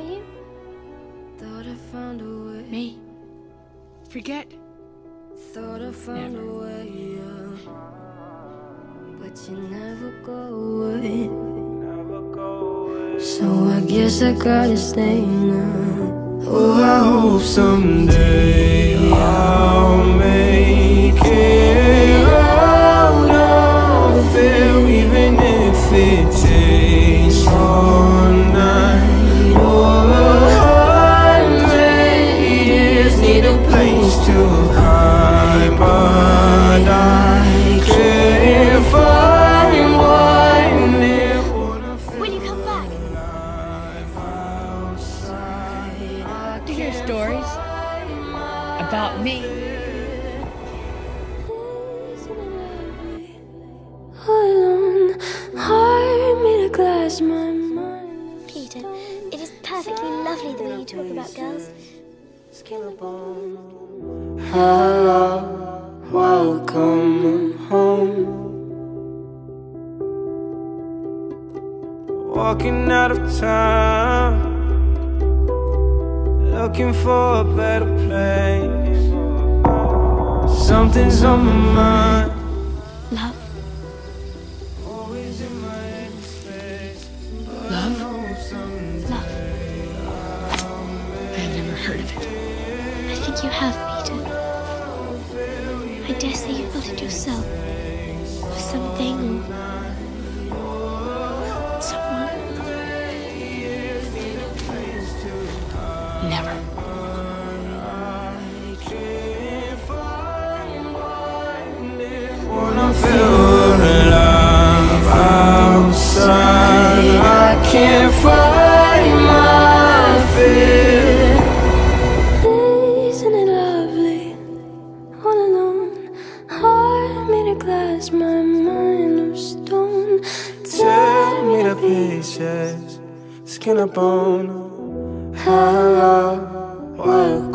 me, you? Thought I found a way. Me? Forget? Thought I found Never. a way. yeah. But you never go away. never go So I guess I gotta stay now. Oh, I hope someday I'll To hear stories about me. All alone, heart made of glass, my mind. Peter, it is perfectly lovely the way you talk about girls. skin and. Hello, welcome home. Walking out of town, looking for a better place. Something's on my mind. Love? Always in my space. But I Love? someday I have never heard of it. I think you have, Peter. I dare say you felt it yourself. For something of glass, my on filling I can't find my fear. Isn't it lovely? All alone. I made a clasp my mind of stone. Tear me to pieces, skin and bone. Hello, welcome